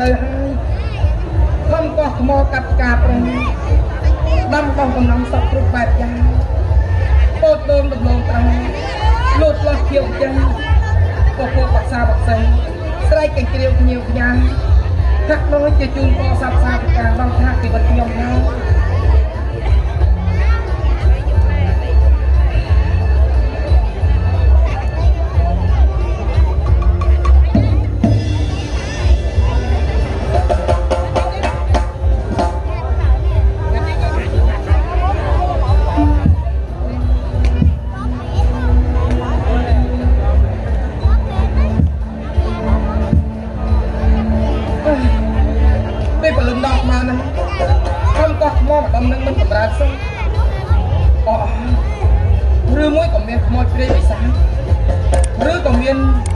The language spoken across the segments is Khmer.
នៅហើយខ្ញុំកោះថ្មកាត់ផ្កាប្រងដាំកោះកំឡុងសពគ្រប់បែបយ៉ាងពោតដូងដំឡូងត្រង់លូតលាស់ជាអញ្ចឹងពពកបក្សាបក្សីស្រែកកញ្ជ្រៀវញៀវញ៉ាំថាក់ដូចជាជូនពរសັບសាប្រការដល់ថាគេវត្តខ្ញុំហើយ again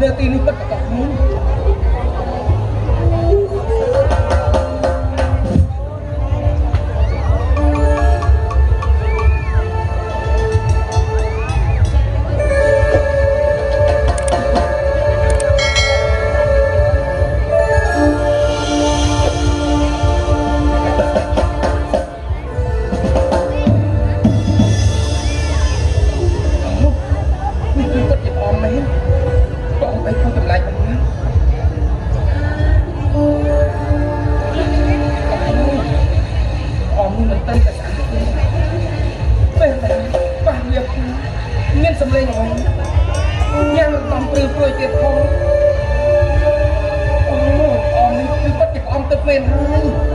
देती नहीं ជួយទៀតផងអូអូនេះគឺបាត់តែព្រះអង្គទឹកមែនហើយ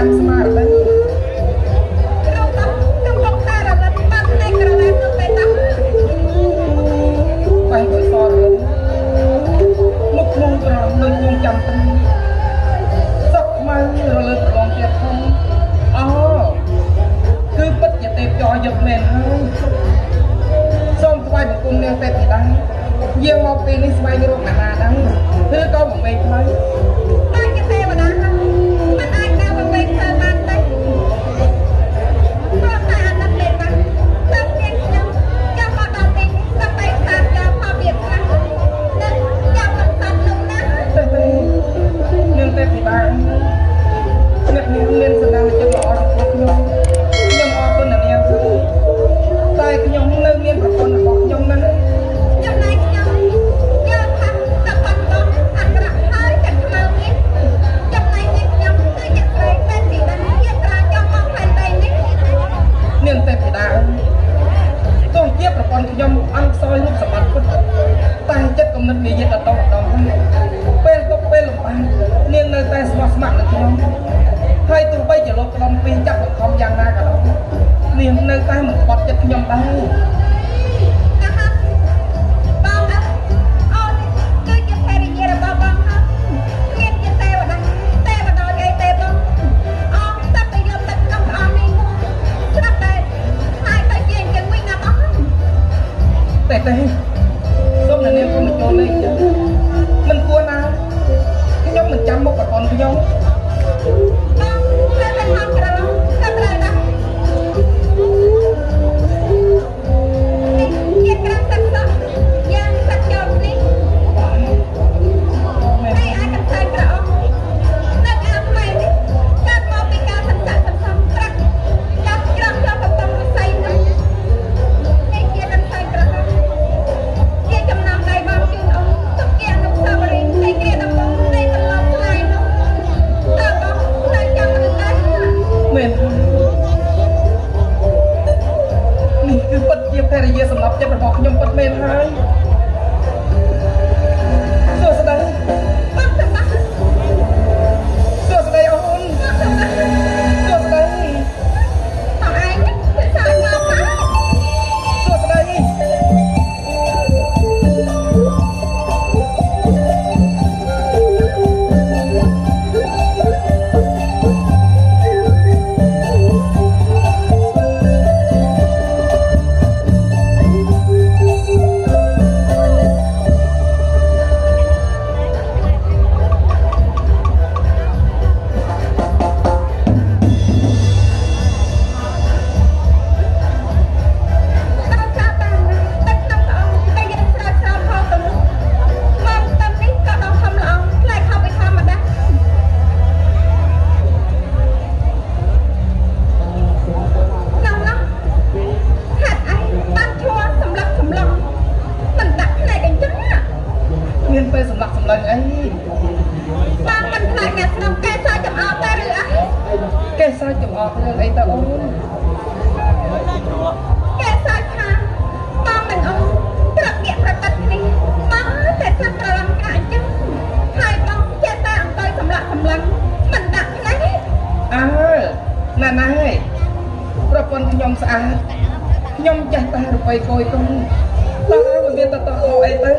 ឬក៏ ណាស់ហើយប្រពន្ធខ្ញុំស្អាតខ្ញុំចាស់តារបីកយគុំដល់មិនមានតតអីទៅ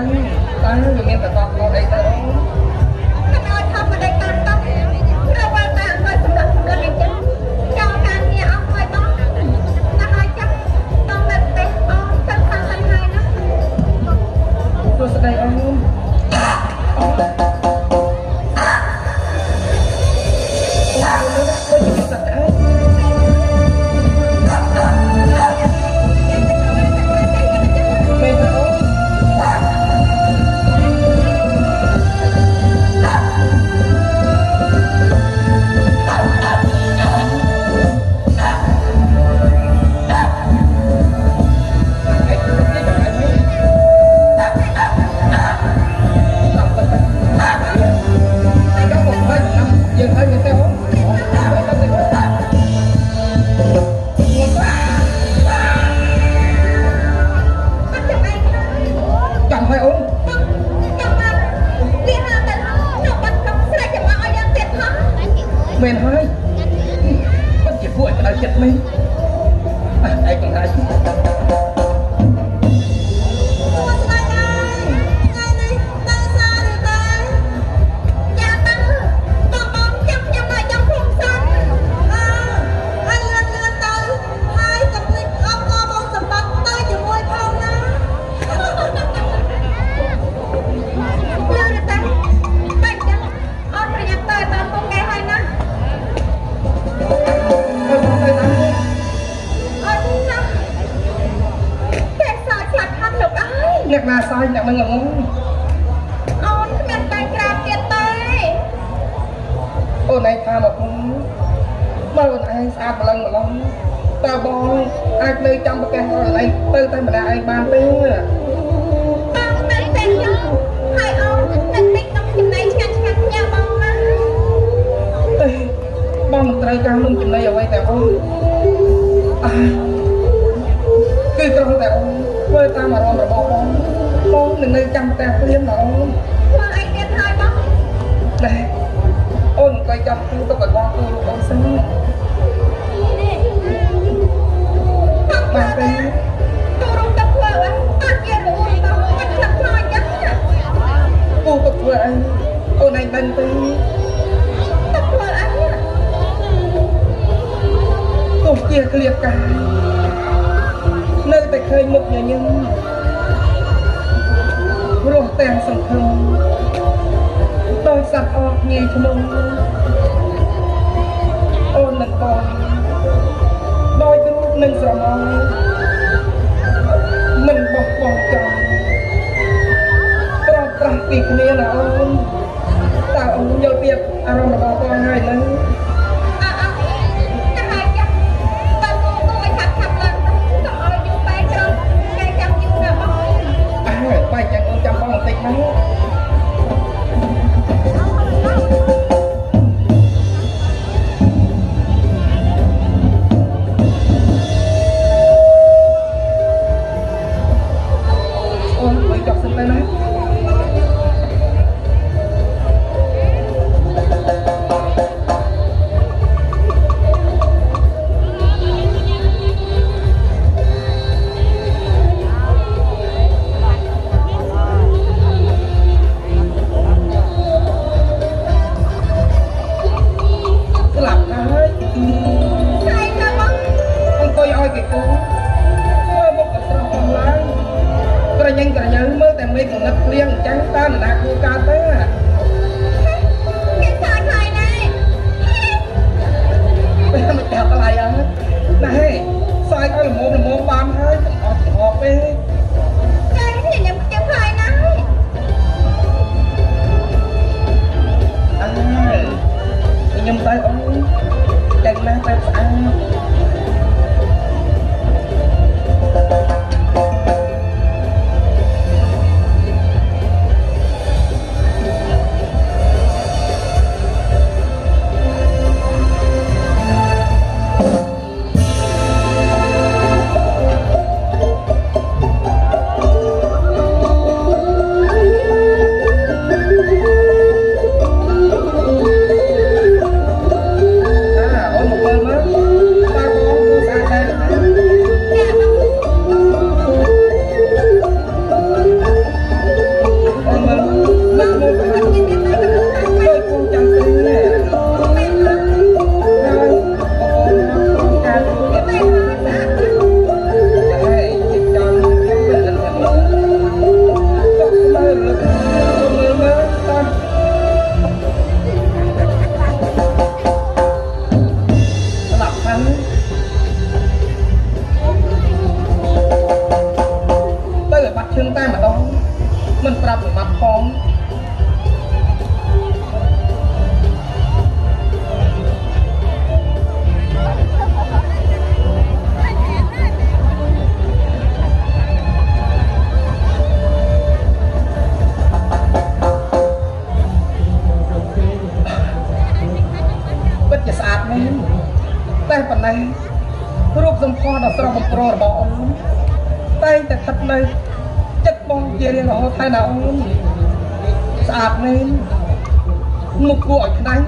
ตั้งตั้งอยู่เงี้ยแต่ก็ អ្នកមិញល្ងងអូនគ្មានបាញ់ក្រាបទៀតទេអូនឯងថាមកខ្ញុំមើលអូនឯងស្អាតម្លឹងម្លងតើបងអាចនៅចាំប្រកាសអូនឯងទៅតែម្នាក់ឯងបានទេបងតែតែខ្ញុំហើយអូនតែតិចក្នុងចំណៃឆ្ងាញ់ឆ្ងាញ់ញ៉ាំបងណាបងមិនត្រូវការក្នុងចំណៃអ្វីតែអូនគឺត្រង់តែអូនធ្វើតាមអារម្មណ៍ នឹងនៅចាំតាព្រាមដល់អូនធ្វើអីទៀតហើយបងដែរអូនក៏ចាំទូទុកឲ្យបងទូលោកអូនសិន ងស្អាតមែនមុខគួរឲ្យខ្លាញ់